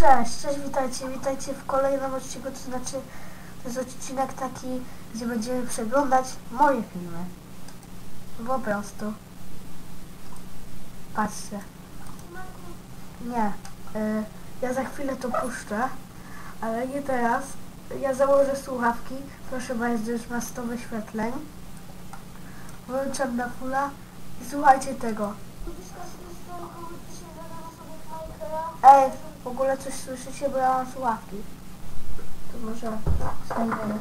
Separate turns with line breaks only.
cześć, cześć, witajcie, witajcie w kolejnym odcinku, to znaczy to jest odcinek taki, gdzie będziemy przeglądać moje filmy. Po prostu. Patrzcie. Nie, y, ja za chwilę to puszczę, ale nie teraz. Ja założę słuchawki, proszę bardzo, już ma 100 wyświetleń. Włączam na fulla i słuchajcie tego. Ej, w ogóle coś słyszycie, bo ja mam słuchawki. To może znajdę.